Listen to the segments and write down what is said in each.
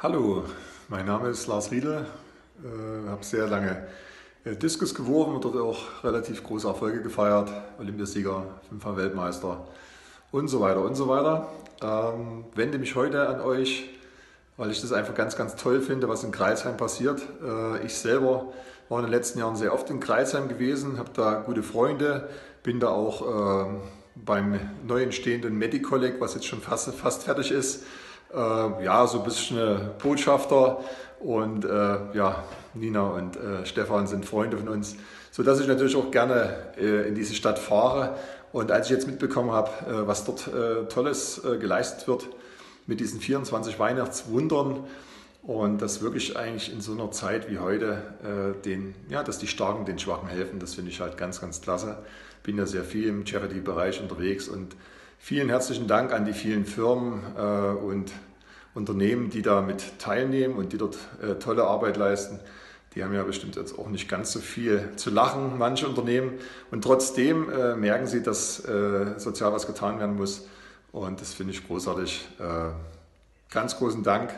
Hallo, mein Name ist Lars Riedel, äh, habe sehr lange äh, Diskus geworfen und dort auch relativ große Erfolge gefeiert, Olympiasieger, fünfmal Weltmeister und so weiter und so weiter. Ähm, wende mich heute an euch, weil ich das einfach ganz, ganz toll finde, was in Kreisheim passiert. Äh, ich selber war in den letzten Jahren sehr oft in Kreisheim gewesen, habe da gute Freunde, bin da auch äh, beim neu entstehenden Medicollec, was jetzt schon fast, fast fertig ist, äh, ja, so ein bisschen Botschafter und äh, ja, Nina und äh, Stefan sind Freunde von uns, sodass ich natürlich auch gerne äh, in diese Stadt fahre. Und als ich jetzt mitbekommen habe, äh, was dort äh, Tolles geleistet wird mit diesen 24 Weihnachtswundern und das wirklich eigentlich in so einer Zeit wie heute, den, ja, dass die Starken den Schwachen helfen, das finde ich halt ganz, ganz klasse. Bin ja sehr viel im Charity-Bereich unterwegs und Vielen herzlichen Dank an die vielen Firmen äh, und Unternehmen, die da mit teilnehmen und die dort äh, tolle Arbeit leisten. Die haben ja bestimmt jetzt auch nicht ganz so viel zu lachen, manche Unternehmen. Und trotzdem äh, merken sie, dass äh, sozial was getan werden muss. Und das finde ich großartig. Äh, ganz großen Dank,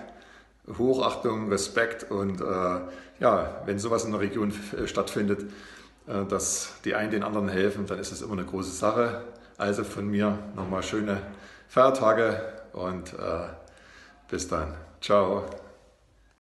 Hochachtung, Respekt. Und äh, ja, wenn sowas in der Region stattfindet, dass die einen den anderen helfen, dann ist das immer eine große Sache. Also von mir nochmal schöne Feiertage und äh, bis dann. Ciao.